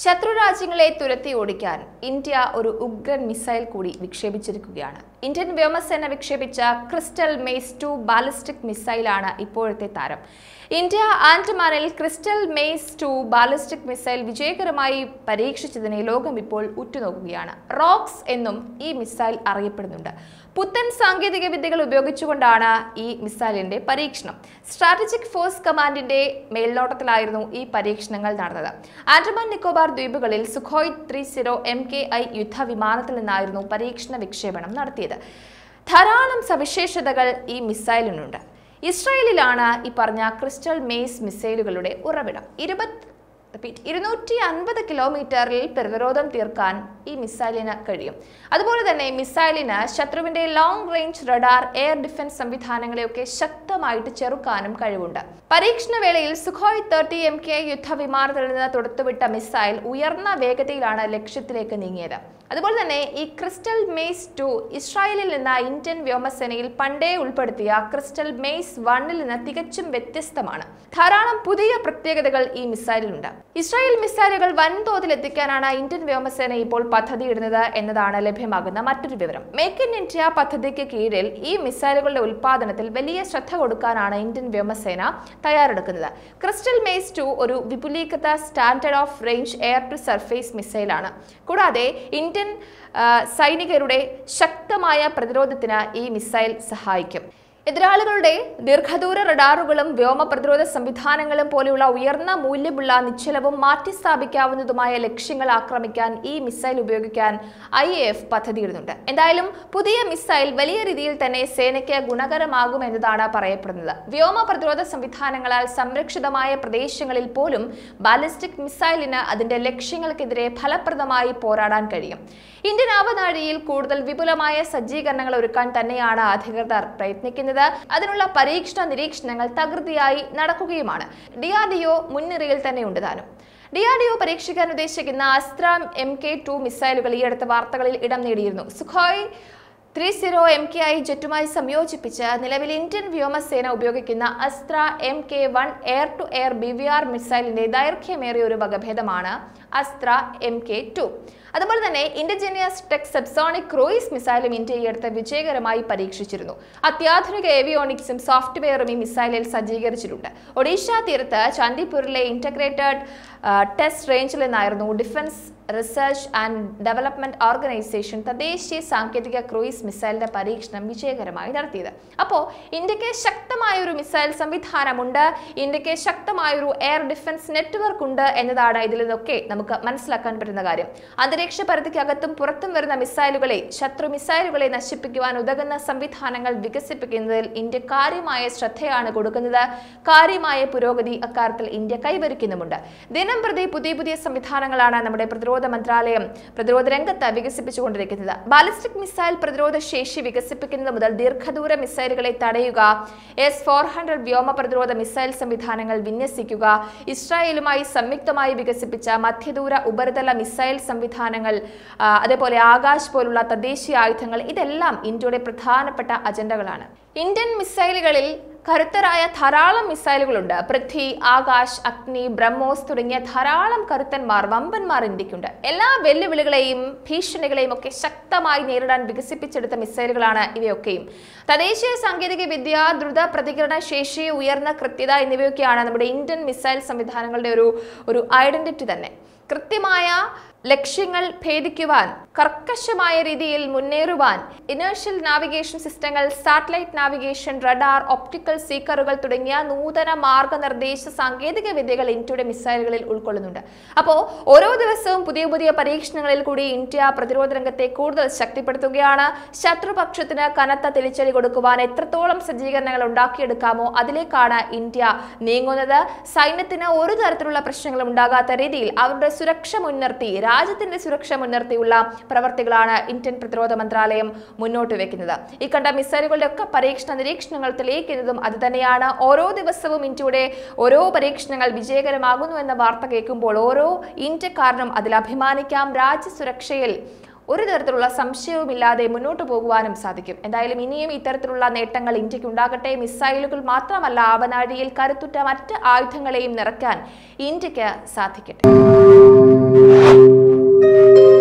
ശത്രു രാജ്യങ്ങളെ തുരത്തി ഓടിക്കാൻ ഇന്ത്യ ഒരു ഉഗ്രൻ മിസൈൽ കൂടി വിക്ഷേപിച്ചിരിക്കുകയാണ്. ഇന്ത്യൻ വ്യോമസേന വിക്ഷേപിച്ച ക്രിസ്റ്റൽ മെയ്സ് ടു ബാലിസ്റ്റിക് മിസൈലാണ് ഇപ്പോഴത്തെ താരം. India ആൻഡമാനിൽ crystal maze two ballistic missile വിജയകരമായി പരീക്ഷിച്ചതിനെ ലോകം ഇപ്പോൾ ഉറ്റുനോക്കുകയാണ്. റോക്സ് എന്നും ഈ മിസൈൽ അറിയപ്പെടുന്നുണ്ട്. പുത്തൻ സാങ്കേതിക വിദ്യകൾ ഉപയോഗിച്ചുകൊണ്ടാണ് ഈ മിസൈലിന്റെ പരീക്ഷണം. സ്ട്രാറ്റജിക് ഫോഴ്സ് കമാൻഡിന്റെ മേൽനോട്ടത്തിലായിരുന്നു ഈ പരീക്ഷണങ്ങൾ നടന്നത്. ആൻഡമാൻ നിക്കോബാർ ദ്വീപുകളിൽ Sukhoi three zero M K I യുദ്ധവിമാനത്തിൽ നിന്നായിരുന്നു പരീക്ഷണ വിക്ഷേപണം നടത്തിയത്. ധാരാളം സവിശേഷതകൾ ഈ മിസൈലിനുണ്ട്. ഇസ്രായേലിലാണ് ഈ പറഞ്ഞ ക്രിസ്റ്റൽ മേസ് മിസൈലുകളുടെ ഉറവിടം. ഇരുപത് റിപ്പീറ്റ് ഇരുന്നൂറ്റി അൻപത് കിലോമീറ്ററിൽ പ്രതിരോധം തീർക്കാൻ ഈ മിസൈലിന് കഴിയും. അതുപോലെ തന്നെ മിസൈലിന് ശത്രുവിന്റെ long range radar air defence സംവിധാനങ്ങളെയൊക്കെ ശക്തമായിട്ട് ചെറുക്കാനും കഴിവുണ്ട്. പരീക്ഷണ വേളയിൽ സുഖോയ് തേർട്ടി എം കെ യുദ്ധവിമാനത്തിൽ നിന്ന് തൊടുത്തുവിട്ട മിസൈൽ ഉയർന്ന വേഗതയിലാണ് ലക്ഷ്യത്തിലേക്ക് നീങ്ങിയത്. അതുപോലെ തന്നെ ഈ ക്രിസ്റ്റൽ മെയ്സ് ടു ഇസ്രായേലിൽ നിന്ന് ഇന്ത്യൻ വ്യോമസേനയിൽ പണ്ടേ ഉൾപ്പെടുത്തിയ ക്രിസ്റ്റൽ മെയ്സ് വണ്ണിൽ നിന്ന് തികച്ചും വ്യത്യസ്തമാണ്. ധാരാളം പുതിയ പ്രത്യേകതകൾ ഈ മിസൈലിലുണ്ട്. ഇസ്രായേൽ മിസൈലുകൾ വൻതോതിൽ എത്തിക്കാനാണ് ഇന്ത്യൻ വ്യോമസേന ഇപ്പോൾ പദ്ധതിയിടുന്നത് എന്നതാണ് ലഭ്യമാകുന്ന മറ്റൊരു വിവരം. മേക്ക് ഇൻ ഇന്ത്യ പദ്ധതിക്ക് കീഴിൽ ഈ മിസൈലുകളുടെ ഉൽപാദനത്തിൽ വലിയ ശ്രദ്ധ കൊടുക്കാനാണ് ഇന്ത്യൻ വ്യോമസേന തയ്യാറെടുക്കുന്നത്. ക്രിസ്റ്റൽ മേസ് ടു ഒരു വിപുലീകൃത standard of range air to surface മിസൈലാണ്. കൂടാതെ ഇന്ത്യൻ സൈനികരുടെ ശക്തമായ പ്രതിരോധത്തിന് ഈ മിസൈൽ സഹായിക്കും. എതിരാളികളുടെ ദീർഘദൂര റഡാറുകളും വ്യോമ പ്രതിരോധ സംവിധാനങ്ങളും പോലെയുള്ള ഉയർന്ന മൂല്യമുള്ള നിശ്ചലവും മാറ്റിസ്ഥാപിക്കാവുന്നതുമായ ലക്ഷ്യങ്ങൾ ആക്രമിക്കാൻ ഈ മിസൈൽ ഉപയോഗിക്കാൻ ഐ എഫ് പദ്ധതിയിടുന്നുണ്ട്. എന്തായാലും പുതിയ മിസൈൽ വലിയ രീതിയിൽ തന്നെ സേനയ്ക്ക് ഗുണകരമാകുമെന്നതാണ് പറയപ്പെടുന്നത്. വ്യോമ പ്രതിരോധ സംവിധാനങ്ങളാൽ സംരക്ഷിതമായ പ്രദേശങ്ങളിൽ പോലും ബാലിസ്റ്റിക് മിസൈലിന് അതിന്റെ ലക്ഷ്യങ്ങൾക്കെതിരെ ഫലപ്രദമായി പോരാടാൻ കഴിയും. ഇന്ത്യൻ ആവനാഴിയിൽ കൂടുതൽ വിപുലമായ സജ്ജീകരണങ്ങൾ ഒരുക്കാൻ തന്നെയാണ് അധികൃതർ പ്രയത്നിക്കുന്നത്. അതിനുള്ള പരീക്ഷണ നിരീക്ഷണങ്ങൾ തകൃതിയായി നടക്കുകയുമാണ്. ഡി ആർ ഡി ഒ മുൻനിരയിൽ തന്നെയുണ്ട് താനും. ഡി ആർ ഡി ഒ പരീക്ഷിക്കാൻ ഉദ്ദേശിക്കുന്ന അസ്ത്ര എം കെ ടു മിസൈലുകൾ ഈ അടുത്ത വാർത്തകളിൽ ഇടം നേടിയിരുന്നു. Sukhoi three zero M K I ജെറ്റുമായി സംയോജിപ്പിച്ച് നിലവിൽ ഇന്ത്യൻ വ്യോമസേന ഉപയോഗിക്കുന്ന Astra M K one air to air B V R മിസൈലിന്റെ ദൈർഘ്യമേറിയ ഒരു വകഭേദമാണ് അസ്ത്ര എം കെ ടു അതുപോലെ തന്നെ ഇൻഡിജീനിയസ് ടെക് സബ്സോണിക് ക്രൂയിസ് മിസൈലും ഇന്ത്യ എടുത്ത് വിജയകരമായി പരീക്ഷിച്ചിരുന്നു. അത്യാധുനിക ഏവിയോണിക്സും സോഫ്റ്റ്വെയറും ഈ മിസൈലിൽ സജ്ജീകരിച്ചിട്ടുണ്ട്. ഒഡീഷ തീരത്ത് ചാന്ദിപൂരിലെ ഇന്റഗ്രേറ്റഡ് ടെസ്റ്റ് റേഞ്ചിൽ നിന്നായിരുന്നു defence research and development organisation തദ്ദേശീയ സാങ്കേതിക ക്രൂയിസ് മിസൈലിന്റെ പരീക്ഷണം വിജയകരമായി നടത്തിയത്. അപ്പോൾ ഇന്ത്യയ്ക്ക് ശക്തമായ ഒരു മിസൈൽ സംവിധാനമുണ്ട് ഇന്ത്യയ്ക്ക് ശക്തമായൊരു എയർ ഡിഫൻസ് നെറ്റ്വർക്ക് ഉണ്ട് എന്നതാണ് ഇതിൽ നിന്നൊക്കെ നമുക്ക് മനസ്സിലാക്കാൻ പറ്റുന്ന കാര്യം. അന്തരീക്ഷ പരിധിക്കകത്തും പുറത്തും വരുന്ന മിസൈലുകളെ ശത്രു മിസൈലുകളെ നശിപ്പിക്കുവാൻ ഉതകുന്ന സംവിധാനങ്ങൾ വികസിപ്പിക്കുന്നതിൽ ഇന്ത്യ കാര്യമായ ശ്രദ്ധയാണ് കൊടുക്കുന്നത്. കാര്യമായ പുരോഗതി അക്കാര്യത്തിൽ ഇന്ത്യ കൈവരിക്കുന്നുമുണ്ട്. ദിനം പ്രതി പുതിയ പുതിയ സംവിധാനങ്ങളാണ് നമ്മുടെ പ്രതിരോധ മന്ത്രാലയം പ്രതിരോധ രംഗത്ത് വികസിപ്പിച്ചുകൊണ്ടിരിക്കുന്നത്. ബാലിസ്റ്റിക് മിസൈൽ പ്രതിരോധ ശേഷി വികസിപ്പിക്കുന്നത് മുതൽ ദീർഘദൂര മിസൈലുകളെ തടയുക എസ് ഫോർ ഹൺഡ്രഡ് വ്യോമ പ്രതിരോധ മിസൈൽ സംവിധാനങ്ങൾ വിന്യസിക്കുക ഇസ്രായേലുമായി സംയുക്തമായി വികസിപ്പിച്ച മധ്യദൂര ഉപരിതല മിസൈൽ സംവിധാനങ്ങൾ അതേപോലെ ആകാശ് പോലുള്ള തദ്ദേശീയ ആയുധങ്ങൾ ഇതെല്ലാം ഇന്ത്യയുടെ പ്രധാനപ്പെട്ട അജണ്ടകളാണ്. ഇന്ത്യൻ മിസൈലുകളിൽ കരുത്തരായ ധാരാളം മിസൈലുകളുണ്ട്. പൃഥ്വി ആകാശ് അഗ്നി ബ്രഹ്മോസ് തുടങ്ങിയ ധാരാളം കരുത്തന്മാർ വമ്പന്മാർ ഇന്ത്യക്കുണ്ട്. എല്ലാ വെല്ലുവിളികളെയും ഭീഷണികളെയും ഒക്കെ ശക്തമായി നേരിടാൻ വികസിപ്പിച്ചെടുത്ത മിസൈലുകളാണ് ഇവയൊക്കെയും. തദ്ദേശീയ സാങ്കേതിക വിദ്യ ദ്രുത പ്രതികരണ ശേഷി ഉയർന്ന കൃത്യത എന്നിവയൊക്കെയാണ് നമ്മുടെ ഇന്ത്യൻ മിസൈൽ സംവിധാനങ്ങളുടെ ഒരു ഒരു ഐഡന്റിറ്റി തന്നെ. കൃത്യമായ ലക്ഷ്യങ്ങൾ ഭേദിക്കുവാൻ കർക്കശമായ രീതിയിൽ മുന്നേറുവാൻ ഇനേഴ്ഷ്യൽ നാവിഗേഷൻ സിസ്റ്റങ്ങൾ സാറ്റലൈറ്റ് നാവിഗേഷൻ റഡാർ ഒപ്റ്റിക്കൽ സീക്കറുകൾ തുടങ്ങിയ നൂതന മാർഗനിർദ്ദേശ സാങ്കേതിക വിദ്യകൾ ഇന്ത്യയുടെ മിസൈലുകളിൽ ഉൾക്കൊള്ളുന്നുണ്ട്. അപ്പോൾ ഓരോ ദിവസവും പുതിയ പുതിയ പരീക്ഷണങ്ങളിൽ കൂടി ഇന്ത്യ പ്രതിരോധ രംഗത്തെ കൂടുതൽ ശക്തിപ്പെടുത്തുകയാണ്. ശത്രുപക്ഷത്തിന് കനത്ത തിരിച്ചടി കൊടുക്കുവാൻ എത്രത്തോളം സജ്ജീകരണങ്ങൾ ഉണ്ടാക്കിയെടുക്കാമോ അതിലേക്കാണ് ഇന്ത്യ നീങ്ങുന്നത്. സൈന്യത്തിന് ഒരു തരത്തിലുള്ള പ്രശ്നങ്ങളും ഉണ്ടാകാത്ത രീതിയിൽ അവരുടെ സുരക്ഷ മുൻനിർത്തി രാജ്യത്തിന്റെ സുരക്ഷ മുൻനിർത്തിയുള്ള പ്രവർത്തികളാണ് ഇന്ത്യൻ പ്രതിരോധ മന്ത്രാലയം മുന്നോട്ട് വെക്കുന്നത്. ഈ കണ്ട മിസൈലുകളുടെ ഒക്കെ പരീക്ഷണ നിരീക്ഷണങ്ങൾ തെളിയിക്കുന്നതും അത് തന്നെയാണ് ഓരോ ദിവസവും ഇന്ത്യയുടെ ഓരോ പരീക്ഷണങ്ങൾ വിജയകരമാകുന്നു എന്ന വാർത്ത കേൾക്കുമ്പോൾ ഓരോ ഇന്ത്യക്കാരനും അതിൽ അഭിമാനിക്കാം. രാജ്യസുരക്ഷയിൽ ഒരു തരത്തിലുള്ള സംശയവുമില്ലാതെ മുന്നോട്ട് പോകുവാനും സാധിക്കും. എന്തായാലും ഇനിയും ഇത്തരത്തിലുള്ള നേട്ടങ്ങൾ ഇന്ത്യയ്ക്ക് ഉണ്ടാകട്ടെ മിസൈലുകൾ മാത്രമല്ല ആവനാഴിയിൽ കരുത്തുറ്റ മറ്റ് ആയുധങ്ങളെയും നിറയ്ക്കാൻ ഇന്ത്യയ്ക്ക് സാധിക്കട്ടെ. thank you.